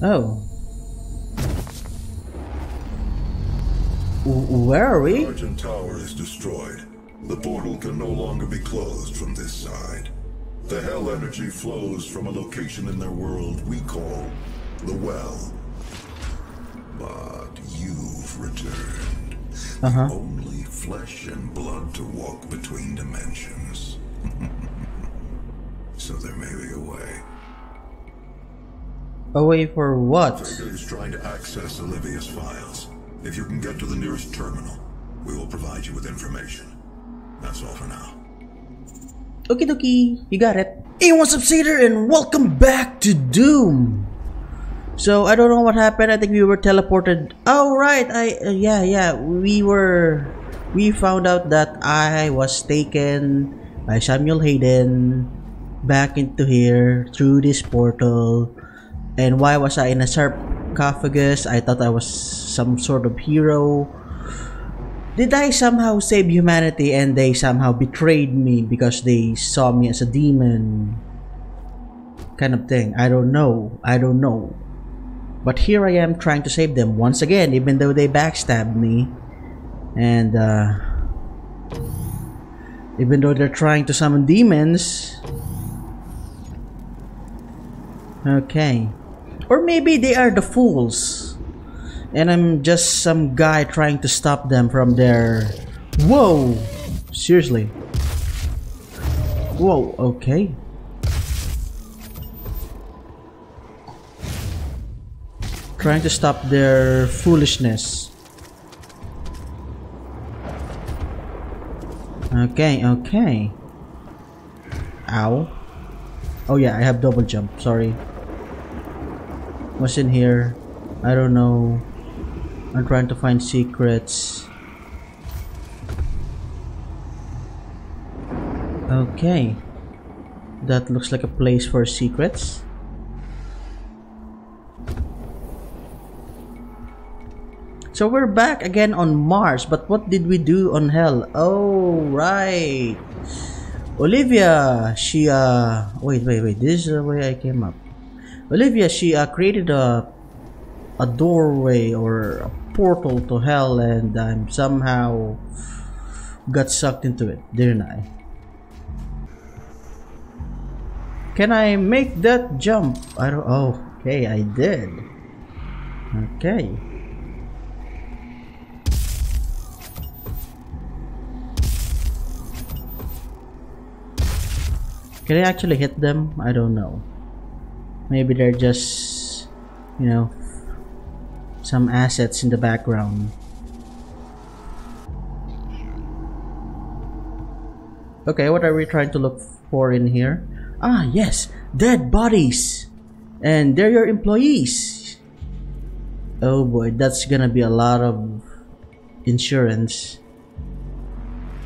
Oh. Where are we? Argent Tower is destroyed. The portal can no longer be closed from this side. The hell energy flows from a location in their world we call the Well. But you've returned. Uh-huh. Only flesh and blood to walk between dimensions. so there may be a way. Away for what? Is trying to access Olivia's files. If you can get to the nearest terminal, we will provide you with information. That's all for now. Okie dokie, you got it. Hey, what's up, Cedar, and welcome back to Doom. So I don't know what happened. I think we were teleported. Oh right, I uh, yeah yeah we were. We found out that I was taken by Samuel Hayden back into here through this portal. And why was I in a sarcophagus? I thought I was some sort of hero. Did I somehow save humanity and they somehow betrayed me because they saw me as a demon? Kind of thing. I don't know. I don't know. But here I am trying to save them once again, even though they backstabbed me. And, uh. Even though they're trying to summon demons. Okay. Or maybe they are the fools. And I'm just some guy trying to stop them from their... Whoa! Seriously. Whoa, okay. Trying to stop their foolishness. Okay, okay. Ow. Oh yeah, I have double jump, sorry. What's in here? I don't know. I'm trying to find secrets. Okay. That looks like a place for secrets. So we're back again on Mars, but what did we do on Hell? Oh, right. Olivia, she, uh, wait, wait, wait, this is the way I came up. Olivia, she, uh, created a, a doorway or a portal to Hell and I'm somehow got sucked into it, didn't I? Can I make that jump? I don't, oh, okay, I did. Okay. Can I actually hit them? I don't know. Maybe they're just, you know, some assets in the background. Okay, what are we trying to look for in here? Ah, yes, dead bodies! And they're your employees! Oh boy, that's gonna be a lot of insurance.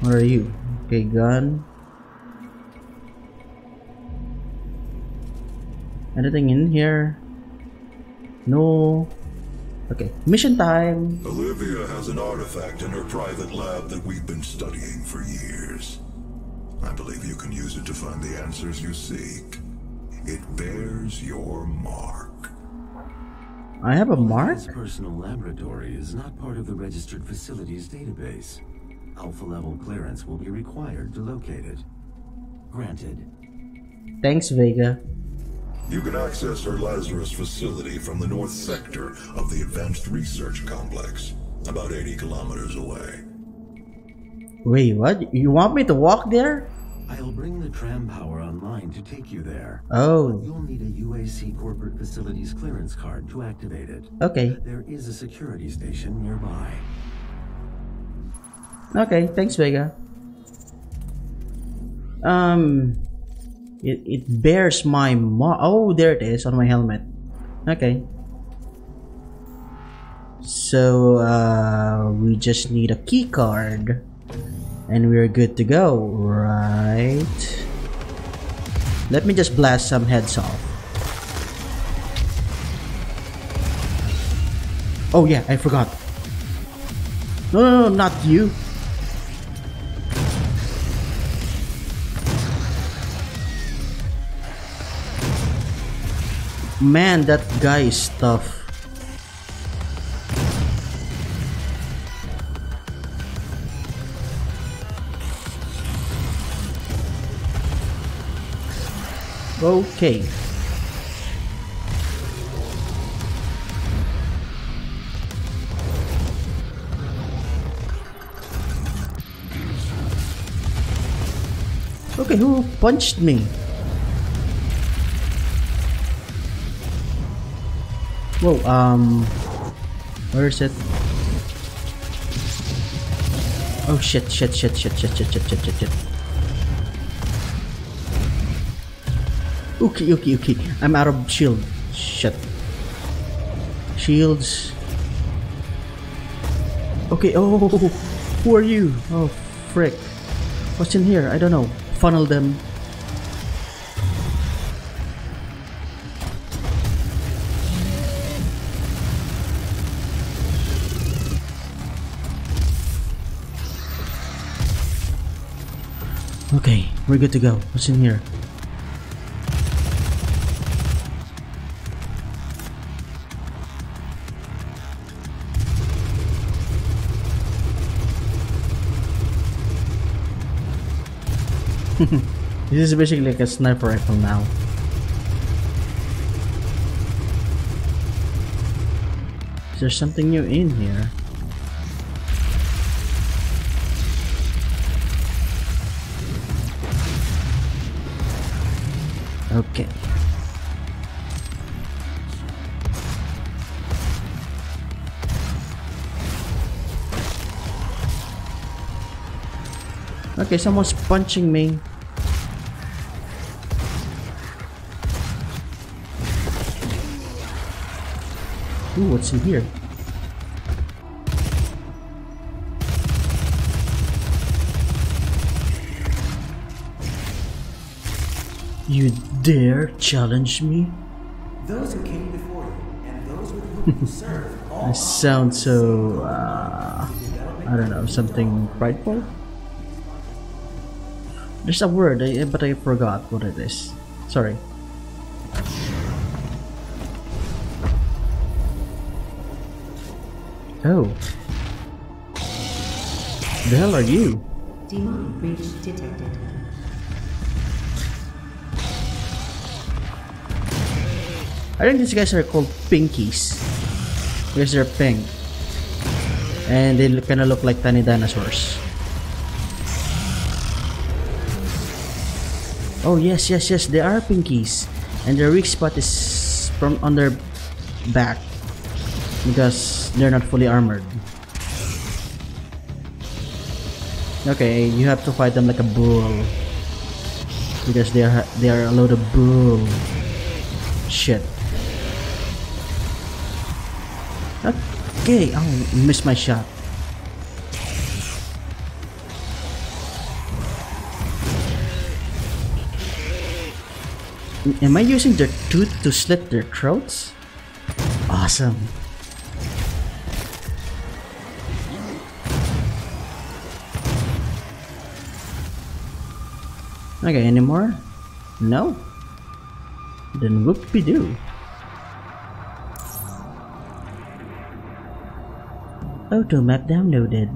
What are you? Okay, gun. Anything in here? No. Okay, mission time. Olivia has an artifact in her private lab that we've been studying for years. I believe you can use it to find the answers you seek. It bears your mark. I have a mark? This personal laboratory is not part of the registered facilities database. Alpha level clearance will be required to locate it. Granted. Thanks, Vega. You can access her Lazarus facility from the north sector of the Advanced Research Complex, about 80 kilometers away. Wait, what? You want me to walk there? I'll bring the tram power online to take you there. Oh, You'll need a UAC corporate facilities clearance card to activate it. okay. There is a security station nearby. Okay, thanks, Vega. Um, it, it bears my mark. Oh, there it is on my helmet. Okay. So, uh, we just need a key card. And we're good to go, right? Let me just blast some heads off. Oh yeah, I forgot. No, no, no, not you. Man, that guy is tough. Okay. Okay, who punched me? Whoa, um... Where is it? Oh shit, shit, shit, shit, shit, shit, shit, shit, shit, shit. Okay, okay, okay. I'm out of shield. Shit. Shields. Okay, oh, who are you? Oh, frick. What's in here? I don't know. Funnel them. Okay, we're good to go. What's in here? this is basically like a sniper rifle now. Is there something new in here? Okay, someone's punching me. Ooh, what's in here? You dare challenge me? Those who came before you and those with whom you serve all I sound so, uh, I don't know, something prideful? There's a word, eh, eh, but I forgot what it is. Sorry. Oh. The hell are you? Demon breach detected. I think these guys are called pinkies. Because they're pink. And they kind of look like tiny dinosaurs. Oh yes, yes, yes, they are pinkies. And their weak spot is from on their back. Because they're not fully armored. Okay, you have to fight them like a bull. Because they are they are a load of bull. Shit. Okay, I oh, missed my shot. Am I using their tooth to slit their throats? Awesome. Okay, any more? No? Then whoop-de-doo. Auto map downloaded.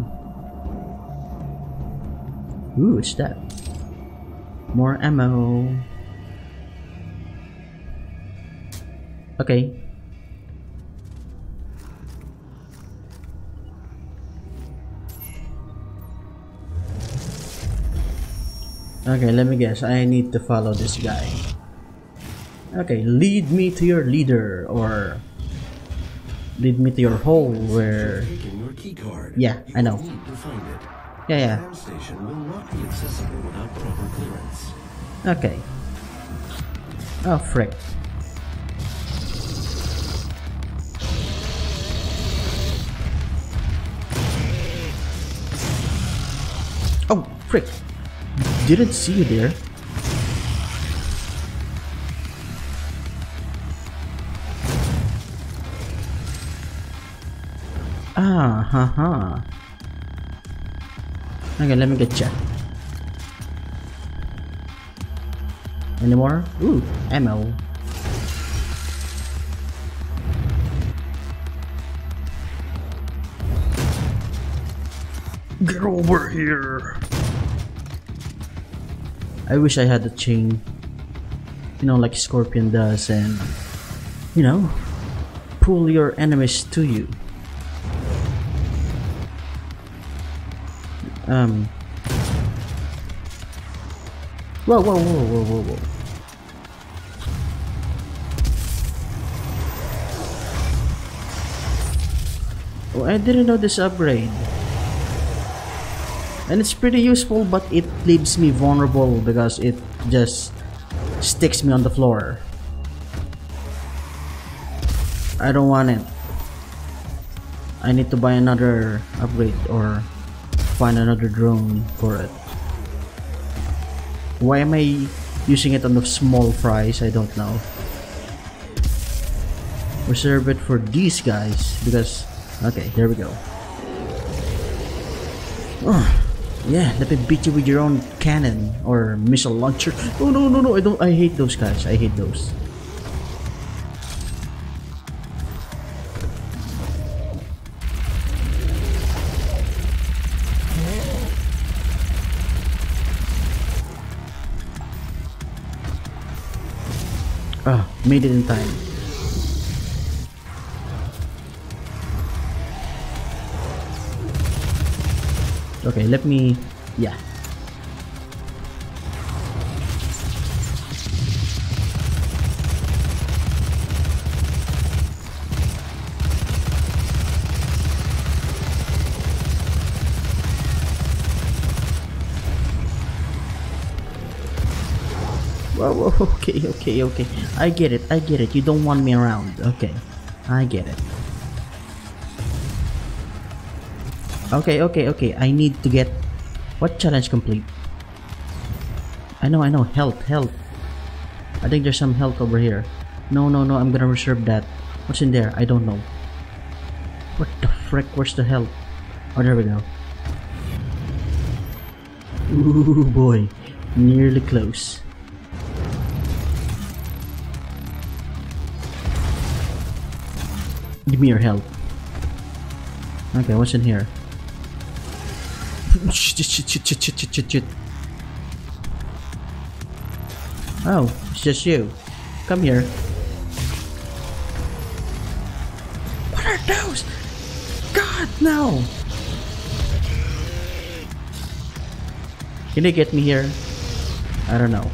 Ooh, what's that? More ammo. Okay. Okay, let me guess. I need to follow this guy. Okay, lead me to your leader, or lead me to your hole where... your key card. Yeah, I know. need to find it. Yeah, yeah. The station will not be accessible without proper clearance. Okay. Oh, frick. Oh, frick. Didn't see you there. Ah, ha ha. Okay, let me get you. Any more? Ooh, ammo. Get over here. I wish I had a chain. You know, like Scorpion does, and you know, pull your enemies to you. Um. Whoa, whoa, whoa, whoa, whoa, whoa. Oh, I didn't know this upgrade. And it's pretty useful, but it leaves me vulnerable because it just sticks me on the floor. I don't want it. I need to buy another upgrade or find another drone for it. Why am I using it on the small fries? I don't know. Reserve it for these guys because okay, here we go. Oh, yeah, let me beat you with your own cannon or missile launcher. Oh no no no! I don't. I hate those guys. I hate those. Ah, made it in time. Okay, let me... Yeah. Whoa, whoa, okay, okay, okay. I get it, I get it. You don't want me around. Okay, I get it. Okay, okay, okay. I need to get what challenge complete? I know, I know. Health, health. I think there's some health over here. No, no, no. I'm gonna reserve that. What's in there? I don't know. What the frick? Where's the health? Oh, there we go. Ooh boy, nearly close. Give me your health. Okay, what's in here? Shit, shit, shit, shit, shit, shit, shit, shit. Oh, it's just you. Come here. What are those? God, no! Can they get me here? I don't know.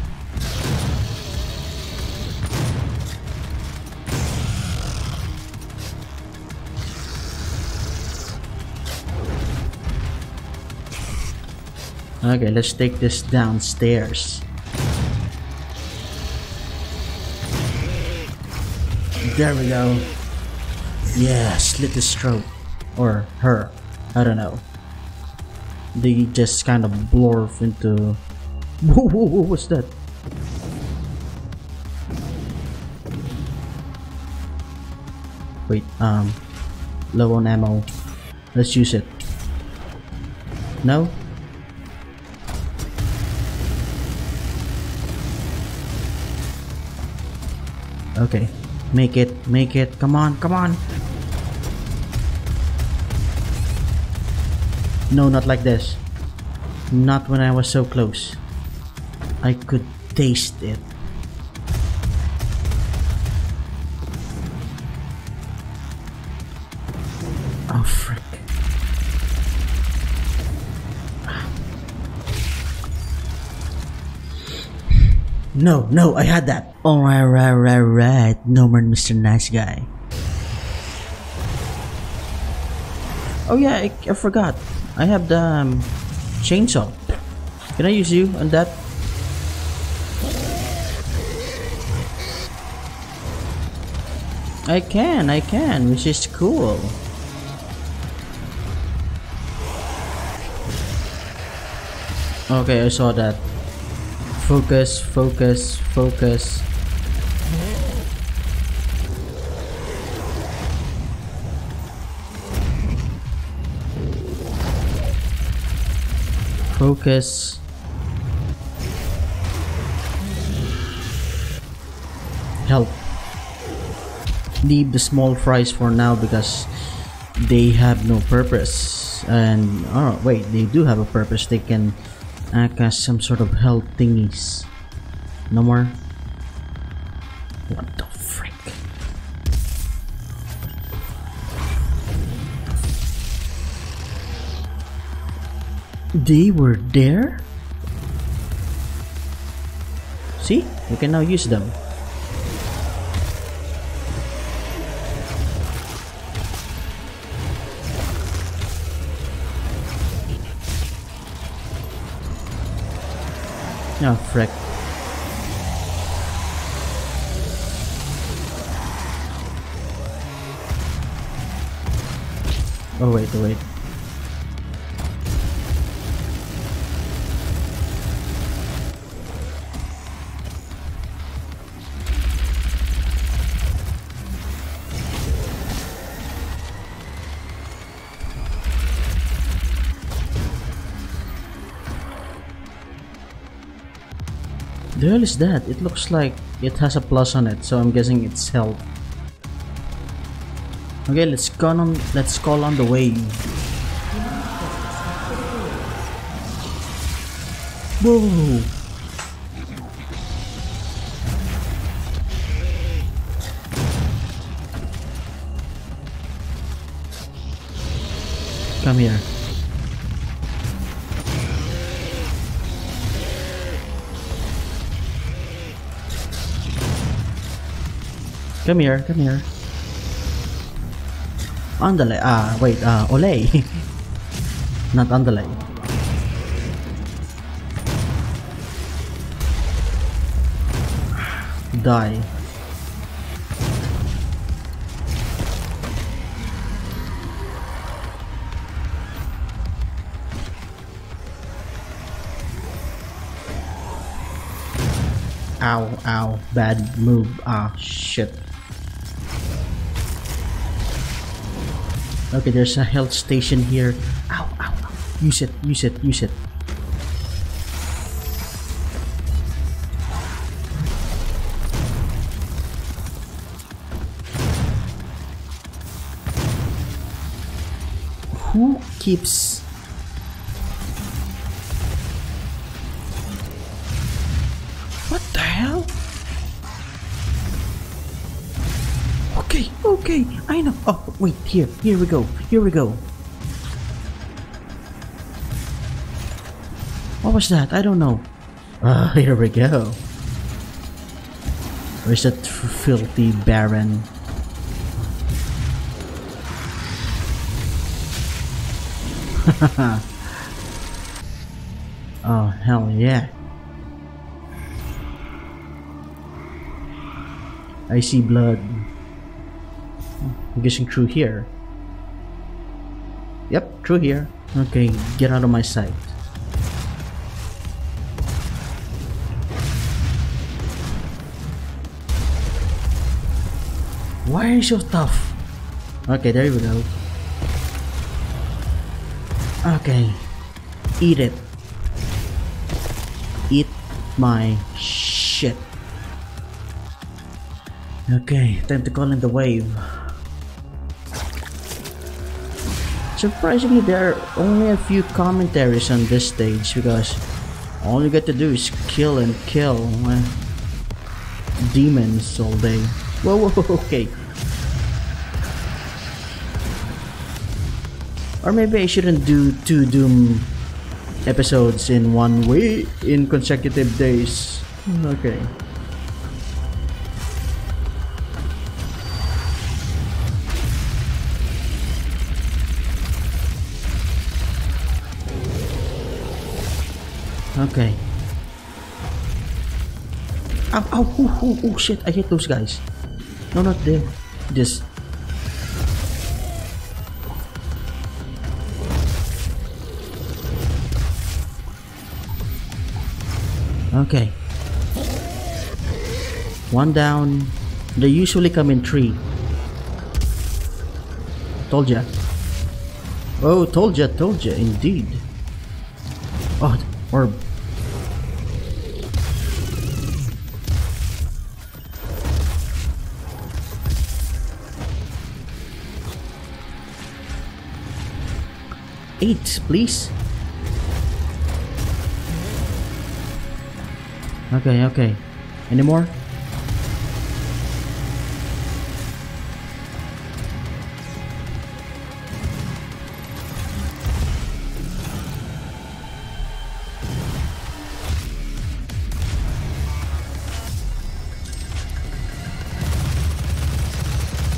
Okay, let's take this downstairs. There we go. Yeah, slit his throat. Or her. I don't know. They just kind of blurf into... Whoa, whoa, what's that? Wait, um... Low on ammo. Let's use it. No? Okay. Make it, make it. Come on, come on. No, not like this. Not when I was so close. I could taste it. No, no, I had that. Alright, right, right, right. No more Mr. Nice Guy. Oh yeah, I, I forgot. I have the um, chainsaw. Can I use you on that? I can, I can, which is cool. Okay, I saw that. Focus, focus, focus. Focus. Help. Leave the small fries for now because they have no purpose. And oh wait, they do have a purpose. They can as some sort of health thingies. No more. What the frick? They were there? See? We can now use them. Oh, frick. Oh, wait, oh, wait. The hell is that? It looks like it has a plus on it, so I'm guessing it's health. Okay, let's go on. Let's call on the wave. Whoa! Come here. Come here, come here. Andale. Ah, wait. Ah, Olay. Not Andale. Die. Ow, ow. Bad move. Ah, shit. Okay, there's a health station here. Ow, ow, ow. Use it, use it, use it. Who keeps... What the hell? Okay, okay, I know. Oh, wait, here, here we go, here we go. What was that? I don't know. Ah, here we go. Where's that filthy Baron? oh, hell yeah. I see blood. I'm guessing through here. Yep, through here. Okay, get out of my sight. Why are you so tough? Okay, there we go. Okay. Eat it. Eat my shit. Okay, time to call in the wave. Surprisingly, there are only a few commentaries on this stage because all you get to do is kill and kill uh, demons all day. Whoa, whoa, okay. Or maybe I shouldn't do two Doom episodes in one way in consecutive days. Okay. Okay. Ow, ow, ooh, ooh, ooh, shit, I hate those guys. No, not there. Just. Okay. One down. They usually come in three. Told ya. Oh, told ya, told ya, indeed. Oh, orb. Eight, please. Okay, okay. Any more?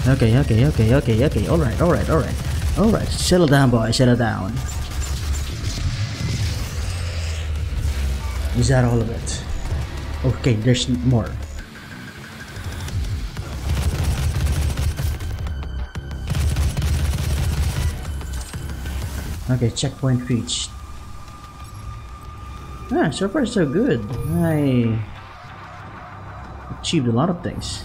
Okay, okay, okay, okay, okay. Alright, alright, alright. Alright, settle down, boy, settle down. Is that all of it? Okay, there's more. Okay, checkpoint reached. Ah, so far so good. I achieved a lot of things.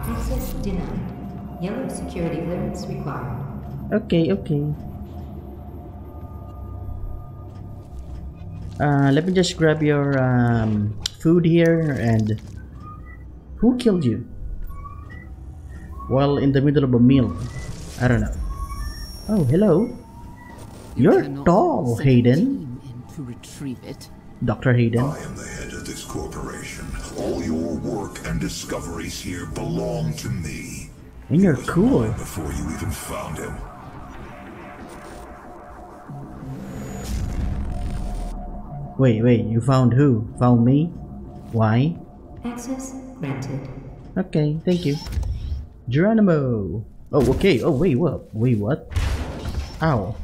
Access denied. Yellow security clearance required. Okay, okay. Uh, let me just grab your um, food here and who killed you? While in the middle of a meal. I don't know. Oh, hello. You're cannot tall, Hayden. to retrieve it. Dr. Hayden. I am the head of this corporation. All your work and discoveries here belong to me. And you're cool. Before you even found him. Wait, wait, you found who? Found me? Why? Access granted. Okay, thank you. Geronimo. Oh, okay. Oh, wait, what? Wait, what? Ow.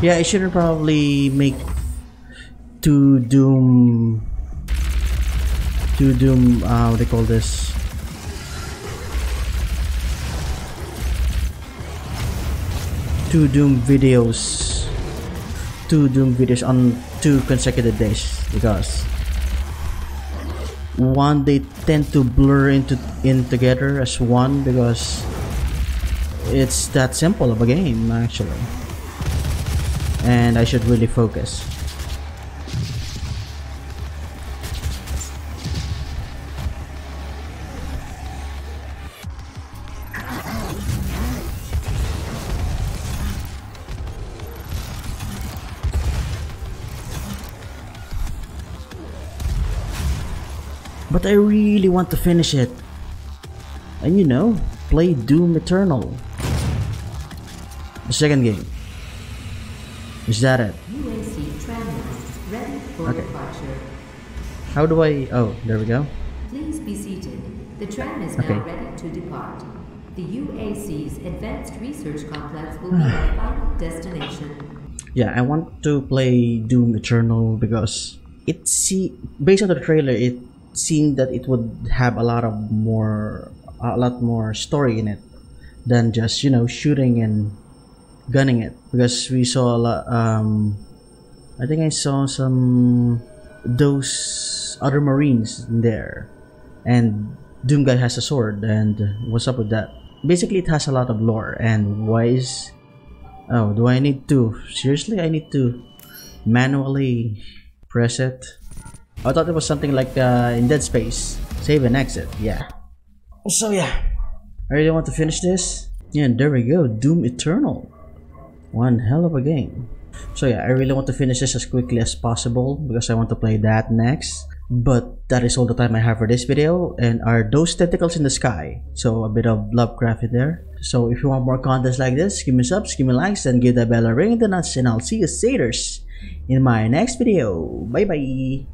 Yeah, I shouldn't probably make two Doom. Two Doom. Uh, what they call this? Two Doom videos. Two Doom videos on two consecutive days because one they tend to blur into in together as one because it's that simple of a game actually and I should really focus but I really want to finish it and you know play Doom Eternal the second game is that it UAC tramline ready for Okay. how do I oh there we go Please be seated. The tram is Okay. now ready to depart. The UAC's Advanced Research Complex will be our final destination. Yeah, I want to play Doom Eternal because it see based on the trailer, it seemed that it would have a lot of more, a lot more story in it than just you know shooting and gunning it. Because we saw a lot. Um, I think I saw some those other Marines in there, and Doom guy has a sword. And what's up with that? Basically, it has a lot of lore. And why is Oh, do I need to? Seriously, I need to manually press it? I thought it was something like uh, in Dead Space. Save and exit, yeah. So yeah, I really want to finish this. Yeah, and there we go, Doom Eternal. One hell of a game. So yeah, I really want to finish this as quickly as possible because I want to play that next. But that is all the time I have for this video. And are those tentacles in the sky? So a bit of Lovecraft in there. So if you want more contents like this, give me subs, give me likes, and give that bell a ring in the nuts, and I'll see you saters in my next video. Bye bye.